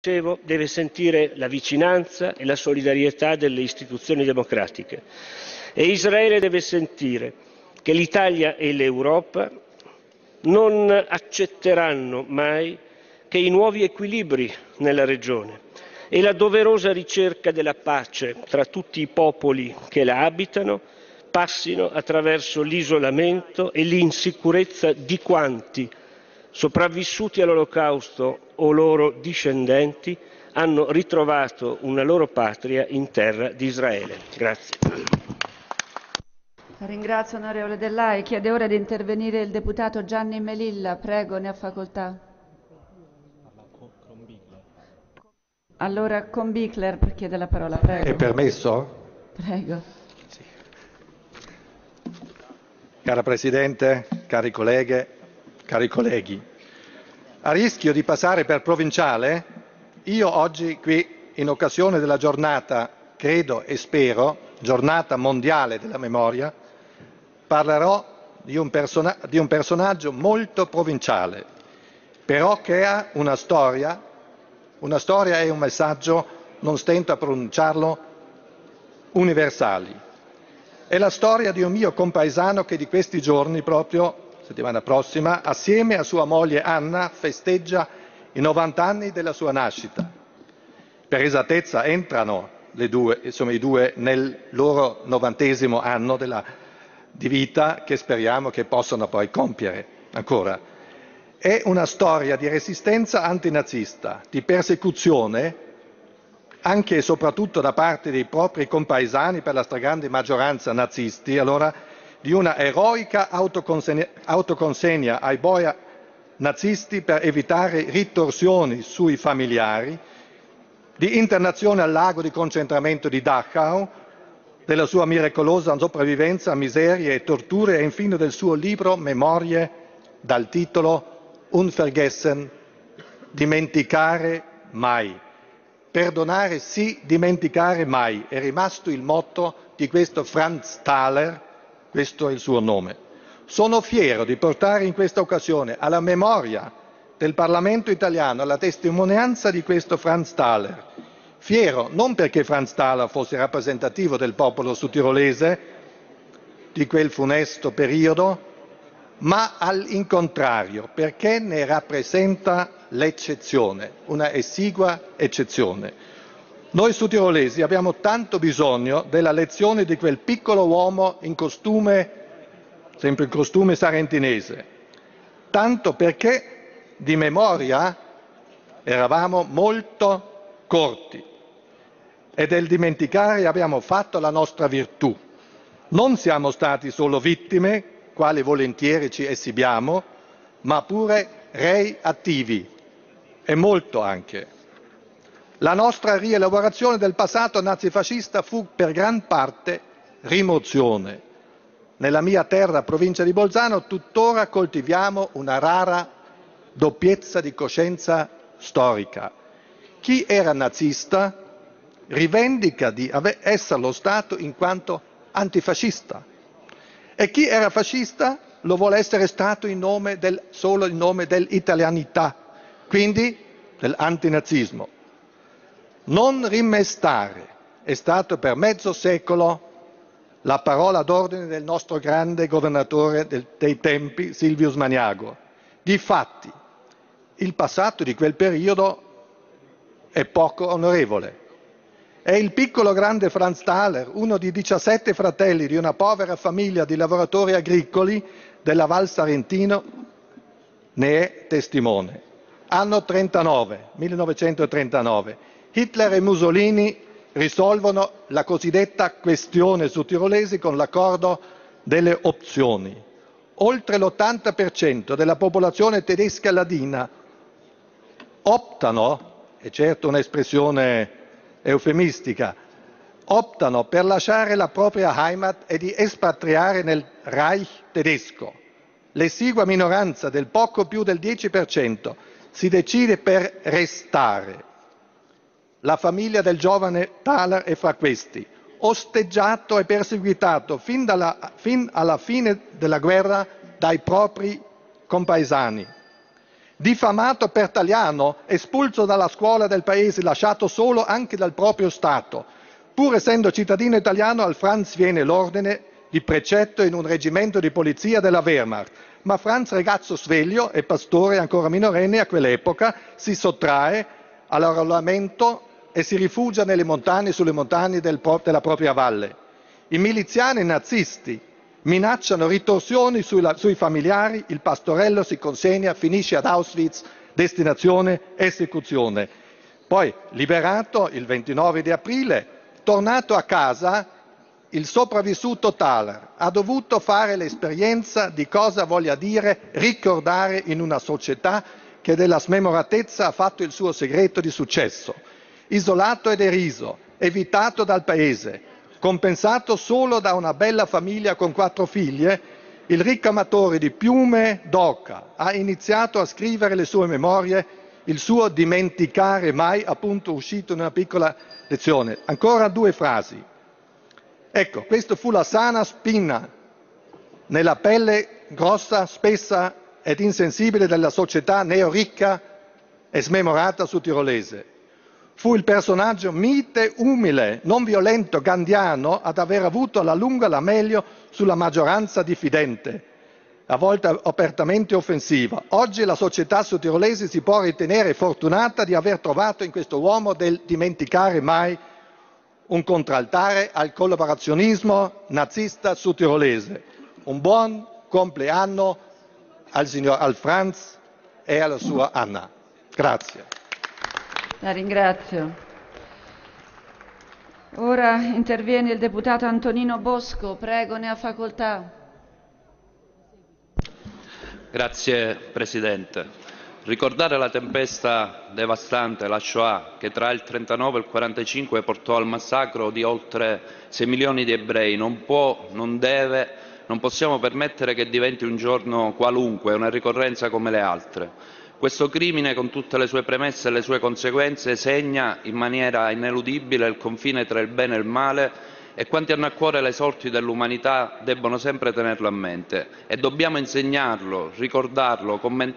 dicevo, deve sentire la vicinanza e la solidarietà delle istituzioni democratiche. E Israele deve sentire che l'Italia e l'Europa non accetteranno mai che i nuovi equilibri nella regione e la doverosa ricerca della pace tra tutti i popoli che la abitano passino attraverso l'isolamento e l'insicurezza di quanti, sopravvissuti all'olocausto o loro discendenti, hanno ritrovato una loro patria in terra di Israele. Grazie. Ringrazio onorevole Dell'Ai. Chiede ora di intervenire il deputato Gianni Melilla. Prego, ne ha facoltà. Allora con Bickler chiede la parola, prego. È permesso? Prego. Sì. Cara Presidente, cari colleghe, cari colleghi, a rischio di passare per provinciale, io oggi qui, in occasione della giornata, credo e spero, giornata mondiale della memoria, parlerò di un, persona- di un personaggio molto provinciale, però che ha una storia una storia e un messaggio, non stento a pronunciarlo, universali. È la storia di un mio compaesano che di questi giorni, proprio settimana prossima, assieme a sua moglie Anna, festeggia i 90 anni della sua nascita. Per esattezza entrano due, insomma, i due nel loro novantesimo anno della, di vita che speriamo che possano poi compiere ancora. È una storia di resistenza antinazista, di persecuzione, anche e soprattutto da parte dei propri compaesani, per la stragrande maggioranza nazisti, allora di una eroica autoconsegna, ai boia nazisti per evitare ritorsioni sui familiari, di internazione al lago di concentramento di Dachau, della sua miracolosa sopravvivenza a miserie e torture e infine del suo libro Memorie dal titolo unvergessen, dimenticare mai. Perdonare sì, dimenticare mai. È rimasto il motto di questo Franz Thaler, questo è il suo nome. Sono fiero di portare in questa occasione alla memoria del Parlamento italiano la testimonianza di questo Franz Thaler. Fiero non perché Franz Thaler fosse rappresentativo del popolo sudtirolese di quel funesto periodo, ma in contrario perché ne rappresenta l'eccezione, una esigua eccezione. Noi sudtirolesi abbiamo tanto bisogno della lezione di quel piccolo uomo in costume, sempre in costume sarentinese, tanto perché di memoria eravamo molto corti e del dimenticare abbiamo fatto la nostra virtù. Non siamo stati solo vittime, quale volentieri ci esibiamo, ma pure rei attivi, e molto anche. La nostra rielaborazione del passato nazifascista fu per gran parte rimozione. Nella mia terra, provincia di Bolzano, tuttora coltiviamo una rara doppiezza di coscienza storica. Chi era nazista rivendica di essere Stato in quanto antifascista e chi era fascista lo vuole essere stato in nome del, solo in nome dell'italianità, quindi dell'antinazismo. Non rimestare è stato per mezzo secolo la parola d'ordine del nostro grande governatore dei tempi, Silvius Maniago. Difatti, il passato di quel periodo è poco onorevole. È il piccolo grande Franz Thaler, uno di 17 fratelli di una povera famiglia di lavoratori agricoli della Val Sarentino, ne è testimone. Anno 39, 1939. Hitler e Mussolini risolvono la cosiddetta questione su tirolesi con l'accordo delle opzioni. Oltre l'80% della popolazione tedesca ladina optano, è certo un'espressione eufemistica, optano per lasciare la propria Heimat e di espatriare nel Reich tedesco. L'esigua minoranza del poco più del 10% si decide per restare. La famiglia del giovane Thaler è fra questi, osteggiato e perseguitato fin, dalla, fin alla fine della guerra dai propri compaesani. diffamato per Taliano, espulso dalla scuola del paese, lasciato solo anche dal proprio Stato. Pur essendo cittadino italiano, al Franz viene l'ordine di precetto in un reggimento di polizia della Wehrmacht. Ma Franz, ragazzo sveglio e pastore ancora minorenne a quell'epoca, si sottrae all'arruolamento e si rifugia nelle montagne, sulle montagne del, della propria valle. I miliziani nazisti minacciano ritorsioni sulla, sui familiari, il pastorello si consegna, finisce ad Auschwitz, destinazione esecuzione. Poi, liberato il 29 di aprile, tornato a casa, il sopravvissuto Thaler ha dovuto fare l'esperienza di cosa voglia dire ricordare in una società che della smemoratezza ha fatto il suo segreto di successo. Isolato e deriso, evitato dal paese, compensato solo da una bella famiglia con quattro figlie, il ricamatore di piume d'oca ha iniziato a scrivere le sue memorie, il suo dimenticare mai, appunto uscito in una piccola lezione. Ancora due frasi. Ecco, questa fu la sana spina nella pelle grossa, spessa ed insensibile della società neoricca e smemorata su tirolese. Fu il personaggio mite, umile, non violento, gandiano ad aver avuto alla lunga la meglio sulla maggioranza diffidente, a volte apertamente offensiva. Oggi la società sudtirolese si può ritenere fortunata di aver trovato in questo uomo del dimenticare mai un contraltare al collaborazionismo nazista sudtirolese. Un buon compleanno al signor Al e alla sua Anna. Grazie. La ringrazio. Ora interviene il deputato Antonino Bosco, prego, ne ha facoltà. Grazie Presidente. Ricordare la tempesta devastante, la Shoah, che tra il 39 e il 45 portò al massacro di oltre 6 milioni di ebrei, non può, non deve, non possiamo permettere che diventi un giorno qualunque, una ricorrenza come le altre. Questo crimine, con tutte le sue premesse e le sue conseguenze, segna in maniera ineludibile il confine tra il bene e il male e quanti hanno a cuore le sorti dell'umanità debbono sempre tenerlo a mente. E dobbiamo insegnarlo, ricordarlo, commentarlo